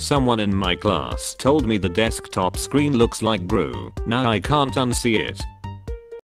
Someone in my class told me the desktop screen looks like brew. Now I can't unsee it.